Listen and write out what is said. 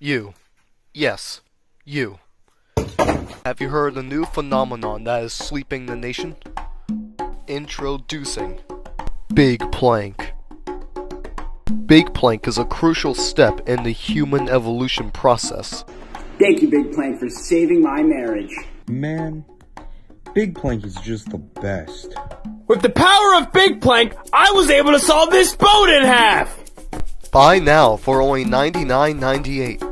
You. Yes. You. Have you heard the new phenomenon that is sweeping the nation? Introducing Big Plank. Big Plank is a crucial step in the human evolution process. Thank you, Big Plank, for saving my marriage. Man, Big Plank is just the best. With the power of Big Plank, I was able to saw this boat in half! Buy now for only $99.98.